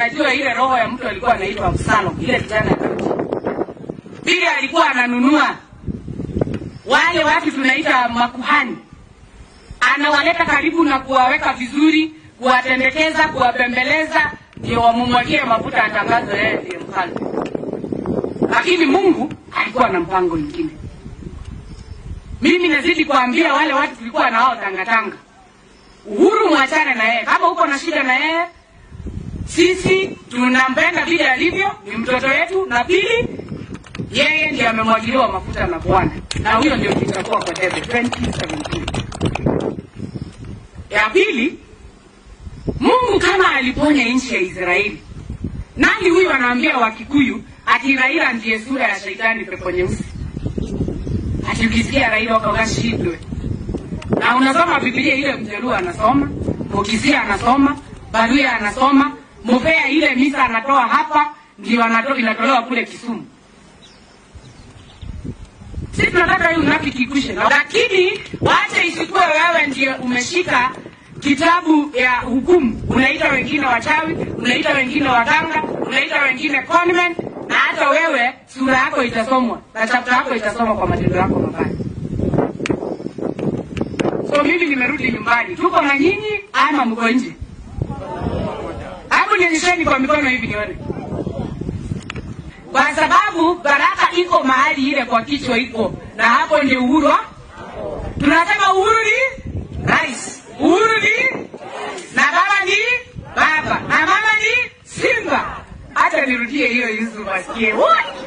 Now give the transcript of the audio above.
Najua ile roho ya mtu alikuwa anaitwa Msano, ile kijana. Vile alikuwa ananunua wale watu tunaita makuhani, anawaleta karibu na kuwaweka vizuri, kuwatendekeza, kuwabembeleza, ndio wamumwagie mafuta, atangazo yeye ndiye mfalme. Lakini Mungu alikuwa na mpango mwingine. Mimi nazidi kuambia wale watu tulikuwa na wao tangatanga, Uhuru mwachane na yeye. Kama uko na shida na yeye, sisi tunampenda vile alivyo, ni mtoto wetu, na pili, yeye ndiye amemwagiliwa mafuta na Bwana, na huyo ndio tutakuwa kwa debe 2017. Ya pili, Mungu kama aliponya nchi ya Israeli, nani huyu anaambia Wakikuyu ati Raila ndiye sura ya shetani, pepo nyeusi? Ati ukisikia Raila wakawashindwe na unasoma Biblia ile Mjaluo anasoma, Mukisia anasoma, Baluya anasoma, Mupea ile misa anatoa hapa ndio inatolewa kule Kisumu. Sisi tunataka hii unafiki ikwishe, lakini wacha isikuwe wewe ndio umeshika kitabu ya hukumu, unaita wengine wachawi, unaita wengine waganga, unaita wengine conman, na hata wewe sura yako itasomwa na chapta yako itasomwa kwa matendo yako mabaya. So mimi nimerudi nyumbani, tuko na nyinyi ama mko nje? Hebu kwa mikono hivi nione, kwa sababu baraka iko mahali ile kwa kichwa iko, na hapo ndio uhuru. Tunasema uhuru ni rais, uhuru ni na baba ni baba na mama ni simba. Hata nirudie hiyo Yusuf asikie. Woi!